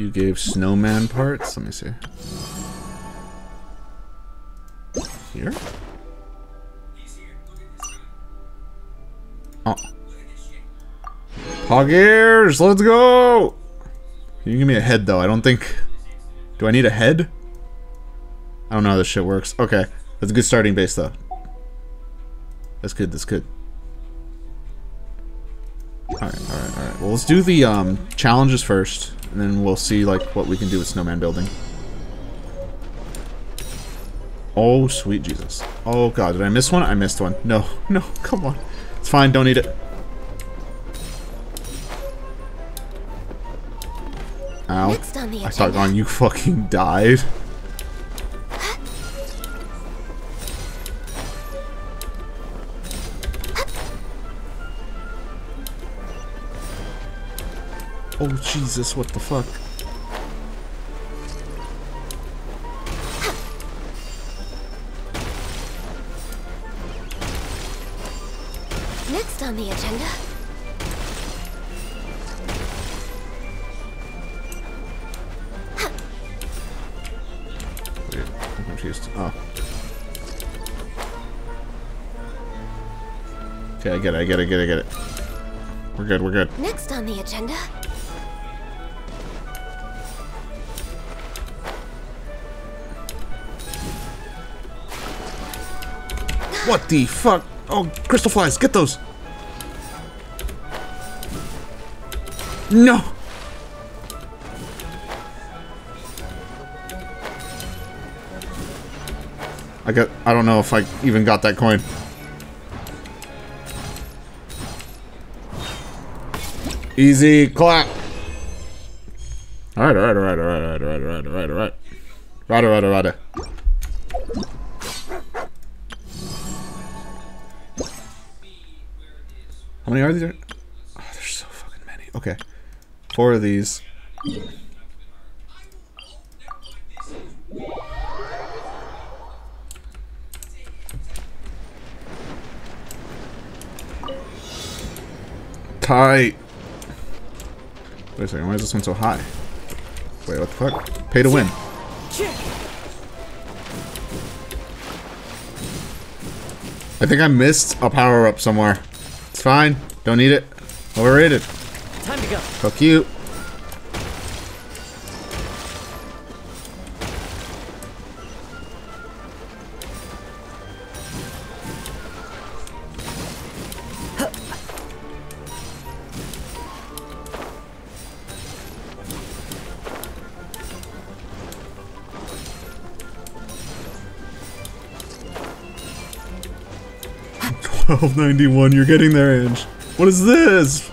You gave snowman parts? Let me see. Here? Oh. Poggers, let's go! Can you give me a head, though? I don't think... Do I need a head? I don't know how this shit works. Okay. That's a good starting base, though. That's good, that's good. Well, let's do the um, challenges first, and then we'll see like what we can do with snowman building. Oh, sweet Jesus. Oh, God. Did I miss one? I missed one. No. No. Come on. It's fine. Don't eat it. Ow. Next on the I thought on you fucking died. Oh, Jesus. What the fuck? Next on the agenda. Wait, I'm confused. Oh. Okay, I get it, I get it, I get it, I get it. We're good, we're good. Next on the agenda. What the fuck? Oh, crystal flies, get those! No! I got, I don't know if I even got that coin. Easy clap. Alright, alright, alright, alright, alright, alright, alright, alright, alright. Right, right, right, How many are these? Oh, there's so fucking many. Okay. Four of these. Tight. Wait a second, why is this one so high? Wait, what the fuck? Pay to win. I think I missed a power up somewhere. It's fine. Don't need it. Overrated. Time to go. Fuck you. Twelve ninety one. You're getting there, Ange. What is this?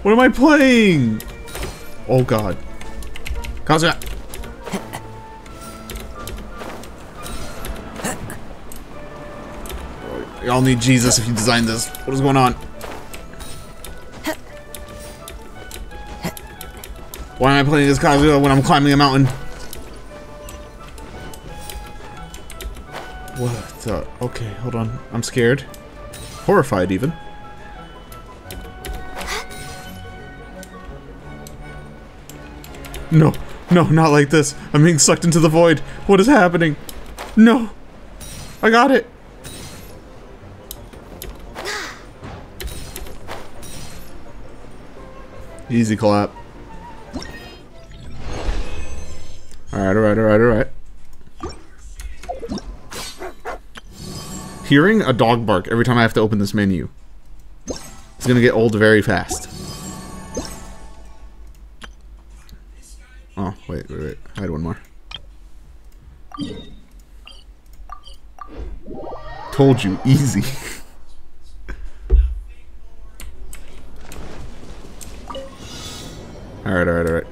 What am I playing? Oh God. Kazuya. Y'all need Jesus if you designed this. What is going on? Why am I playing this Kazuya when I'm climbing a mountain? What the? Okay, hold on. I'm scared. Horrified, even. No, no, not like this. I'm being sucked into the void. What is happening? No. I got it. Easy clap. Alright, alright, alright, alright. Hearing a dog bark every time I have to open this menu. It's gonna get old very fast. Oh, wait, wait, wait. I had one more. Told you, easy. alright, alright, alright.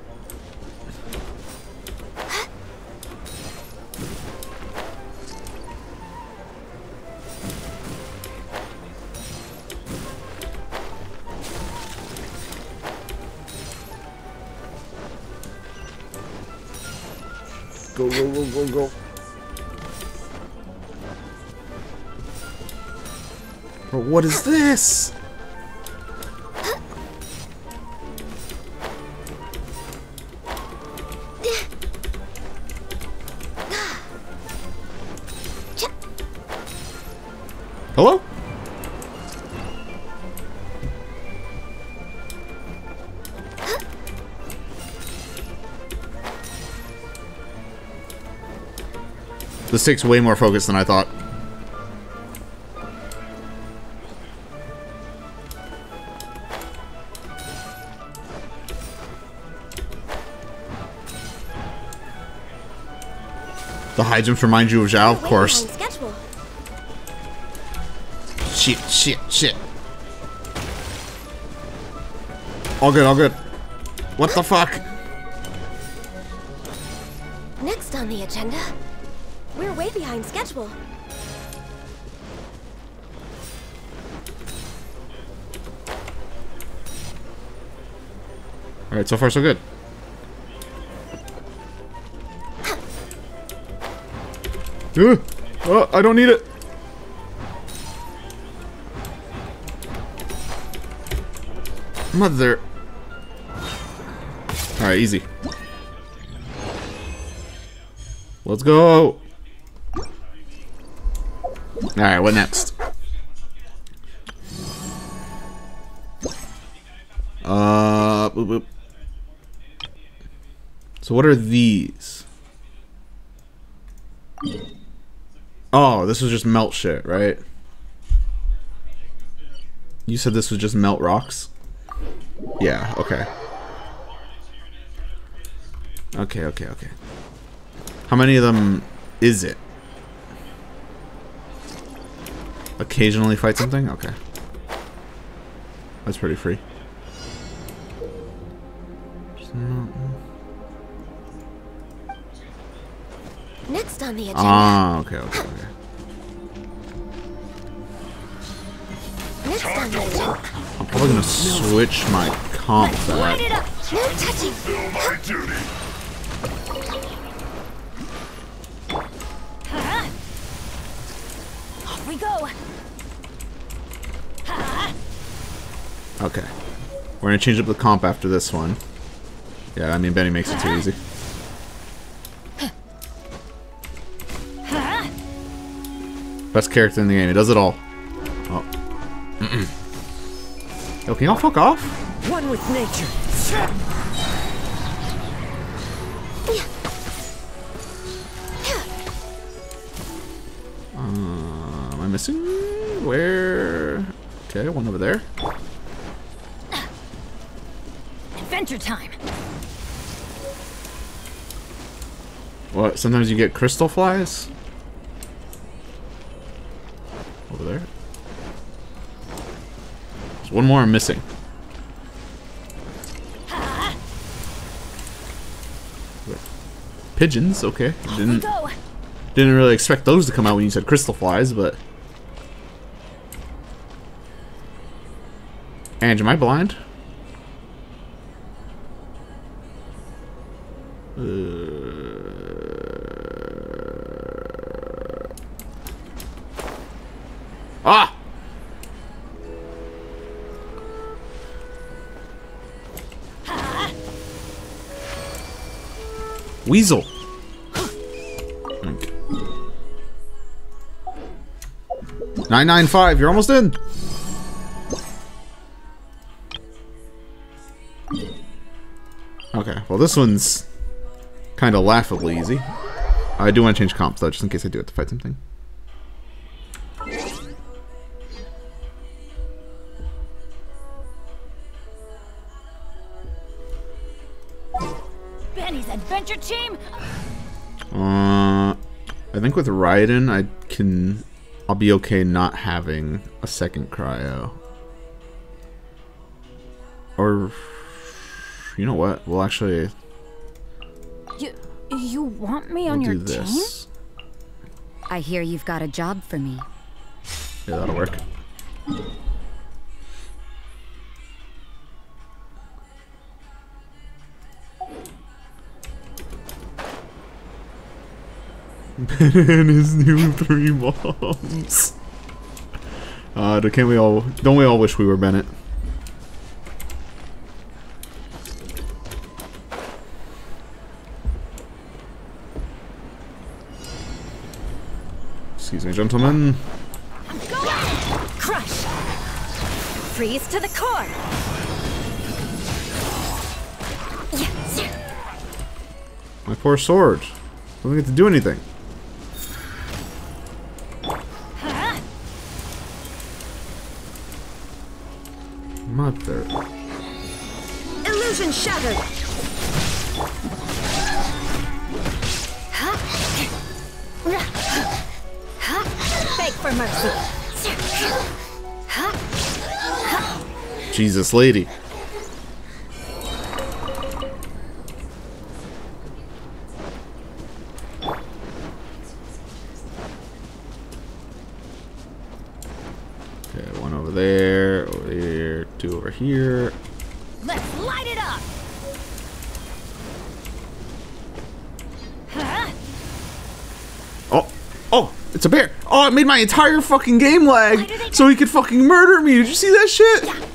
This takes way more focus than I thought. The jumps remind you of Zhao, of course. Shit, shit, shit. All good, all good. What the fuck? Next on the agenda, we're way behind schedule. Alright, so far so good. Uh, oh, I don't need it. Mother. Alright, easy. Let's go. Alright, what next? Uh, boop, boop. So what are these? Oh, this was just melt shit, right? You said this was just melt rocks? Yeah, okay. Okay, okay, okay. How many of them is it? Occasionally fight something? Okay. That's pretty free. Next on the agenda, Ah, okay, okay, okay. next on the agenda. I'm probably gonna switch my comp for Light that. it up. No touching. Okay. We're gonna change up the comp after this one. Yeah, I mean Benny makes it too easy. Best character in the game. He does it all. Oh. Mm-mm. Yo, can y'all fuck off? One with nature. Uh, am I missing? Where? Okay, one over there. Time. What? Sometimes you get crystal flies? Over there. There's one more I'm missing. Pigeons, okay. Didn't didn't really expect those to come out when you said crystal flies, but Ange, am I blind? Weasel. Okay. 995, you're almost in. Okay, well this one's kind of laughably easy. I do want to change comps though, just in case I do have to fight something. Benny's adventure team. Uh, I think with Raiden, I can, I'll be okay not having a second cryo. Or, you know what? We'll actually You you want me we'll on your do team? this. I hear you've got a job for me. Yeah, that'll work. and his new three moms. Uh, can't we all? Don't we all wish we were Bennett? Excuse me, gentlemen. Crush. Freeze to the core. My poor sword. Doesn't get to do anything. Jesus, lady. Okay, one over there, over here, two over here. Let's light it up. Oh, oh, it's a bear. Oh, it made my entire fucking game lag so he could fucking murder me. Did you see that shit? Hmm.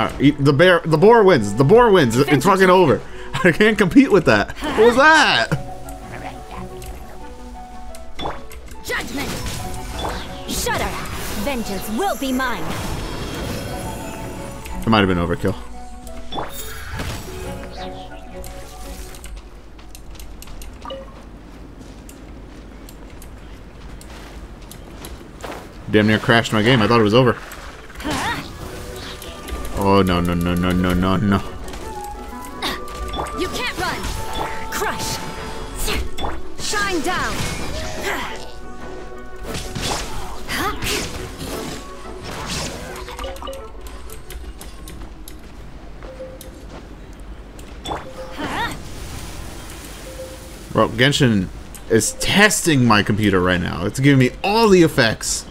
Alright, the bear, the boar wins. The boar wins. It's fucking over. I can't compete with that. What was that? Judgment. Shudder. Vengeance will be mine. It might have been overkill. Damn near crashed my game. I thought it was over. Oh no no no no no no no. You can't run. Crush. Shine down. Bro, Genshin is testing my computer right now. It's giving me all the effects.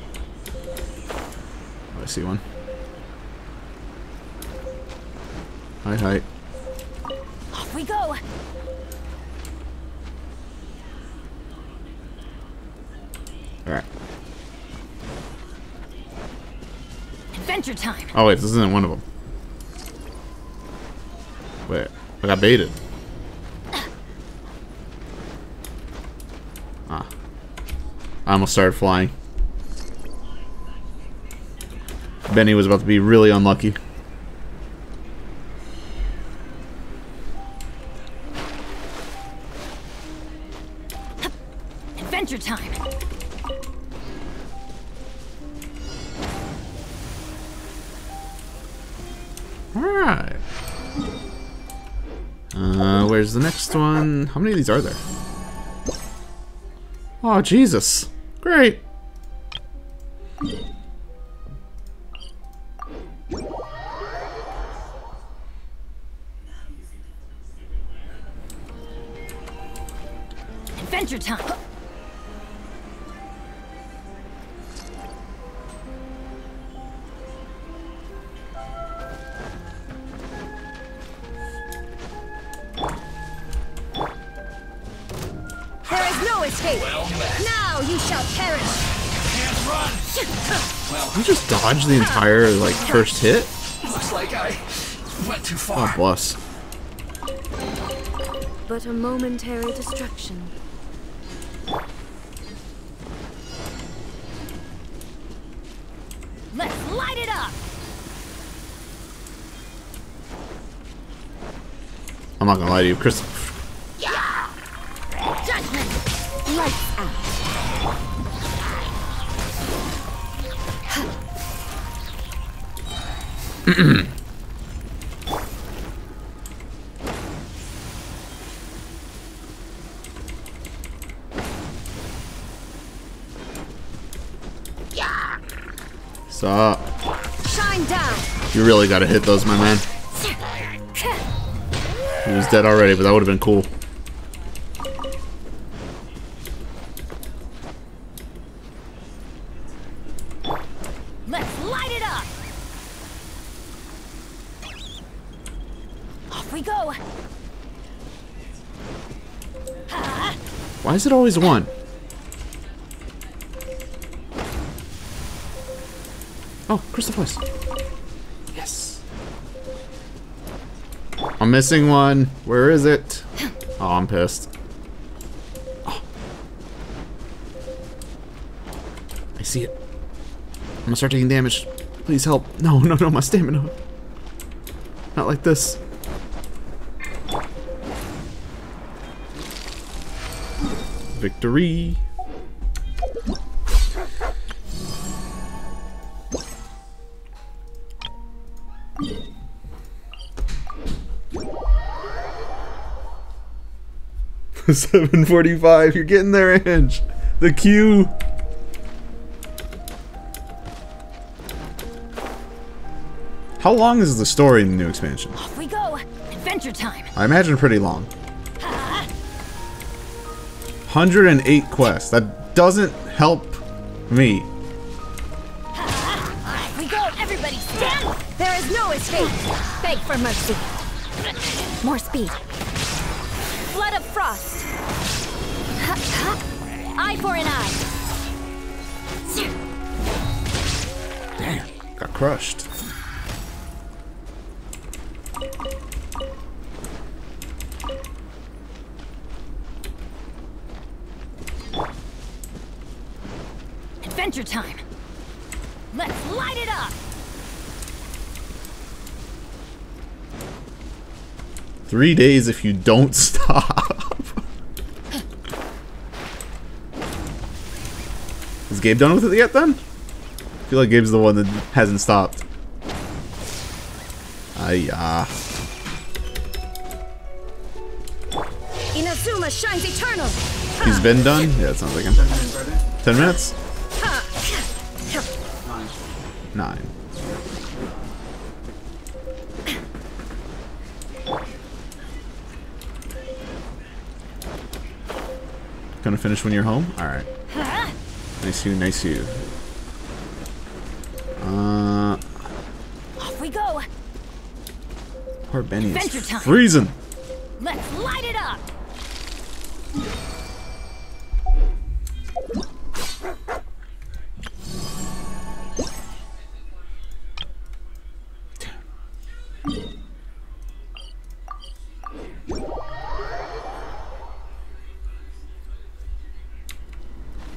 Oh, I see one. Hi, hi. Off we go. Alright. Adventure time. Oh, wait, this isn't one of them. Wait, I got baited. Ah. I almost started flying. Benny was about to be really unlucky. Next one? How many of these are there? Oh, Jesus. Great. Adventure time. You just dodged the entire, like, first hit? Looks like I went too Oh, bless. But a momentary distraction. Let's light it up. I'm not gonna lie to you, Chris. Stop. Shine down. You really gotta hit those, my man. He was dead already, but that would have been cool. Is it always one? Oh, crystal voice. Yes. I'm missing one. Where is it? Oh, I'm pissed. Oh. I see it. I'm gonna start taking damage. Please help. No, no, no, my stamina. Not like this. Victory! Seven forty-five. You're getting there, Ange. The queue. How long is the story in the new expansion? Off we go. Adventure time. I imagine pretty long. 108 quests. That doesn't help me. We go. Everybody stand. There is no escape. Beg for mercy. More speed. Flood of frost. Eye for an eye. Damn, got crushed. Adventure time. Let's light it up. Three days if you don't stop. Is Gabe done with it yet then? I feel like Gabe's the one that hasn't stopped. Ayah. Inazuma shines eternal. He's been done? Yeah, it sounds like him. Ten minutes? Nine. Gonna finish when you're home? Alright. Nice you, nice you. Uh, Off we go. poor Benny is time. freezing.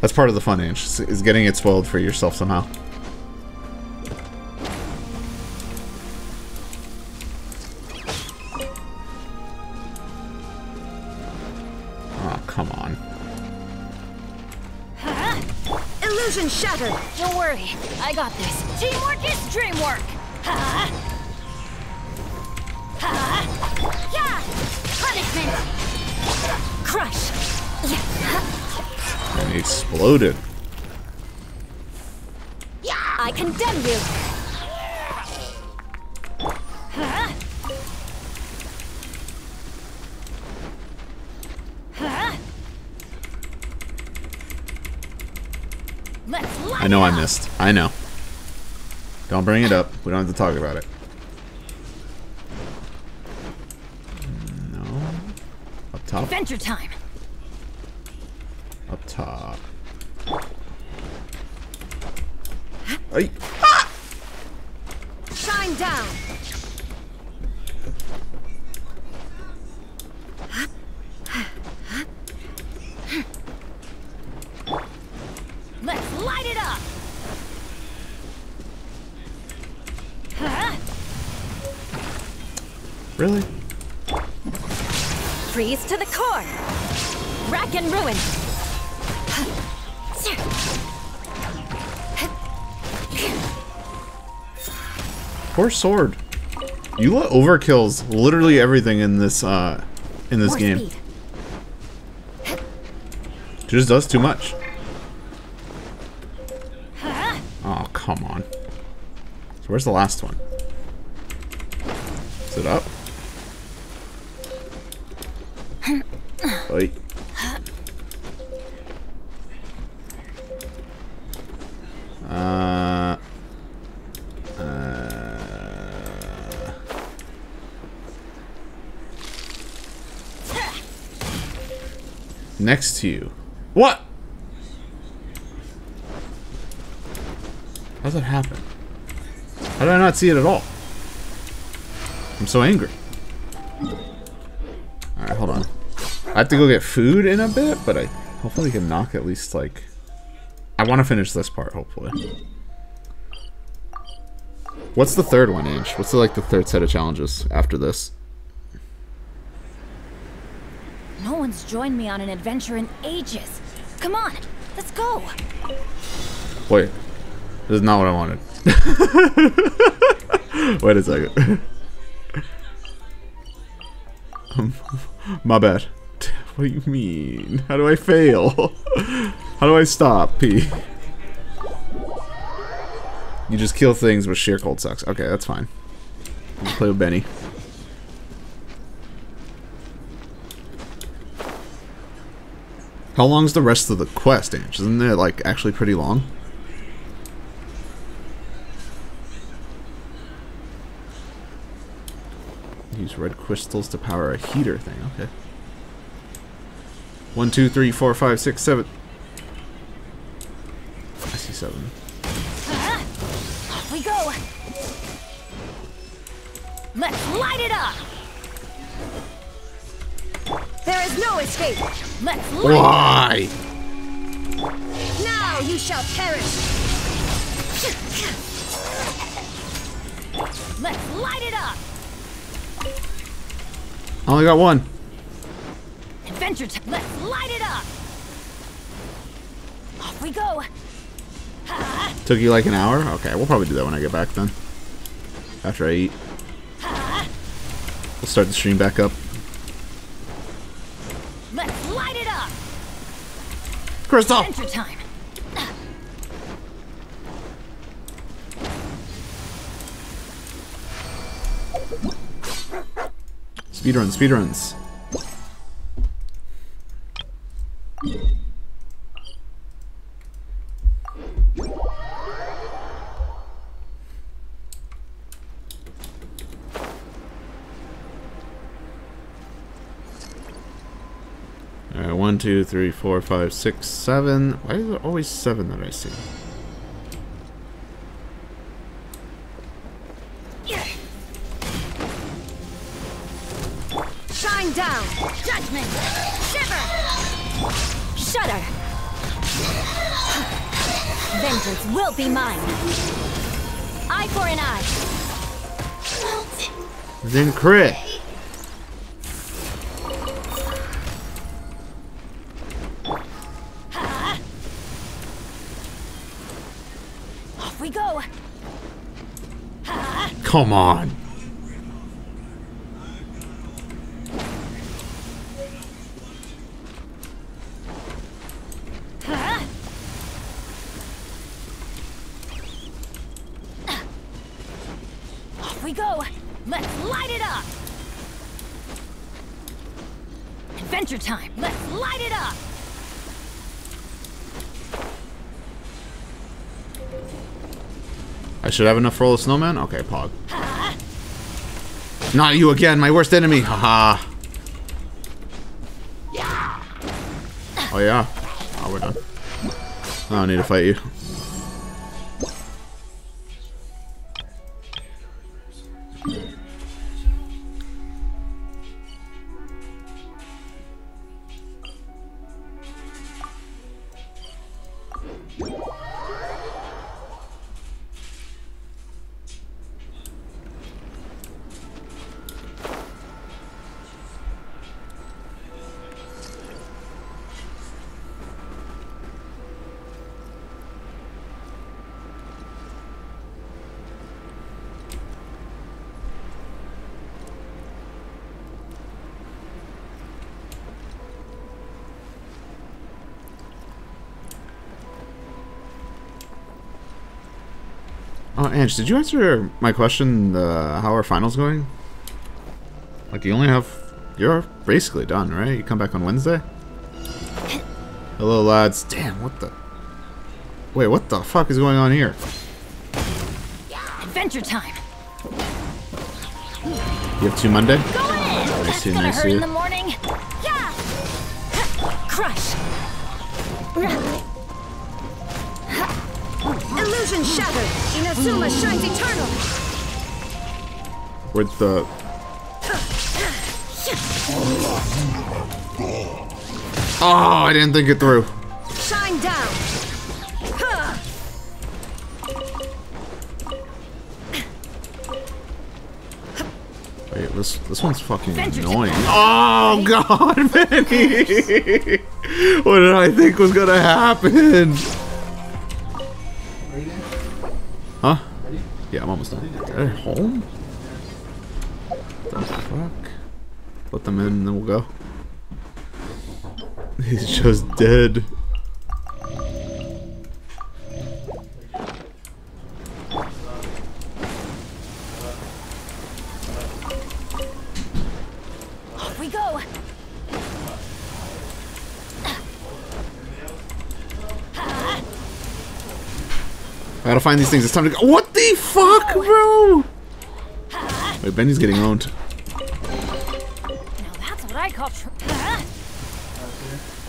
That's part of the fun, Ange, is- getting it spoiled for yourself somehow. Oh, come on. Illusion shattered. Don't worry. I got this. Teamwork is dreamwork. Exploded. I condemn you! I know I missed. I know. Don't bring it up. We don't have to talk about it. No. Up top. Adventure time! Up top. Ay. Shine down. Let's light it up! Ha! Really? To the core! Rack and ruin! Poor sword. Eula overkills literally everything in this uh in this More game. speed. She just does too much. Oh, come on. So where's the last one? Is it up? Next to you. What? How does that happen? How did I not see it at all? I'm so angry. Alright, hold on. I have to go get food in a bit, but I hopefully can knock at least like I want to finish this part, hopefully. What's the third one, Ange? What's the, like the third set of challenges after this? No one's joined me on an adventure in ages. Come on, let's go. Wait. This is not what I wanted. Wait a second. My bad. What do you mean? How do I fail? How do I stop, P? You just kill things with sheer cold sucks. Okay, that's fine. Play with Benny. How long's the rest of the quest, Ange? Isn't it, like, actually pretty long? Use red crystals to power a heater thing. Okay. One, two, three, four, five, six, seven. I see seven. Uh-huh. Off we go. Let's light it up. There is no escape. Let's light Why? Now you shall perish. Let's light it up. I only got one. Adventure time. Let's light it up. Off we go. Took you like an hour? Okay, we'll probably do that when I get back then. After I eat. We'll start the stream back up. Let's light it up. Crystal! Time. Speedrun, speedruns. Three, four, five, six, seven. Why is there always seven that I see? Shine down. Judgment. Shiver. Shudder. Vengeance will be mine. Eye for an eye. Then crit. Come on. I should have enough for all the snowman? Okay, Pog. Not you again, my worst enemy. Haha. Oh yeah. Oh, we're done. I don't need to fight you. Oh, Ange, did you answer my question, uh, how are finals going? Like, you only have... You're basically done, right? You come back on Wednesday? Hello, lads. Damn, what the... Wait, what the fuck is going on here? Adventure time. You have two Monday? Go in. That's see, gonna nice hurt to in the morning. Yeah. Crush. Illusion shattered. Inazuma shines eternal. Where'd the... Oh, I didn't think it through. Shine down. Wait, this this one's fucking annoying. Oh god, what did I think was gonna happen? Yeah, I'm almost done. They're home? The fuck? Let them in and then we'll go. He's just dead. I gotta find these things. It's time to go. What the fuck, bro? Wait, Benny's getting owned. Now that's what I call!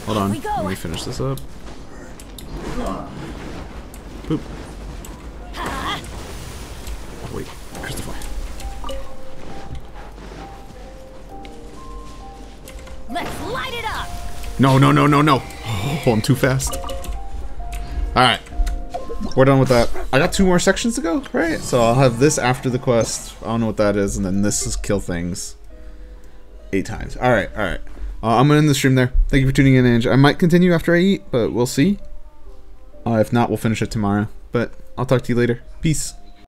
Hold on. Let me finish this up. Boop. Oh, wait. Christopher. Let's light it up. No, no, no, no, no. Oh, I'm too fast. Alright. We're done with that. I got two more sections to go, right? So I'll have this after the quest. I don't know what that is. And then this is kill things. Eight times. Alright, alright. Uh, I'm to end the stream there. Thank you for tuning in, Ange. I might continue after I eat, but we'll see. Uh, if not, we'll finish it tomorrow. But I'll talk to you later. Peace.